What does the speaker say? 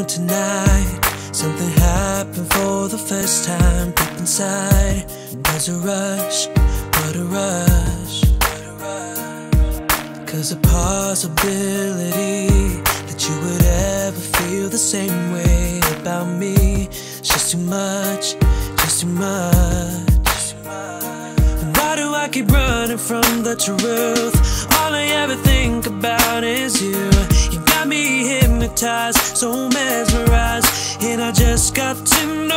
on tonight. Something happened for the first time deep inside. There's a rush, what a rush. Cause a possibility that you would ever feel the same way about me. It's just too much, just too much. Why do I keep running from the truth? All I ever think about is you. Hypnotized, so mesmerized, and I just got to.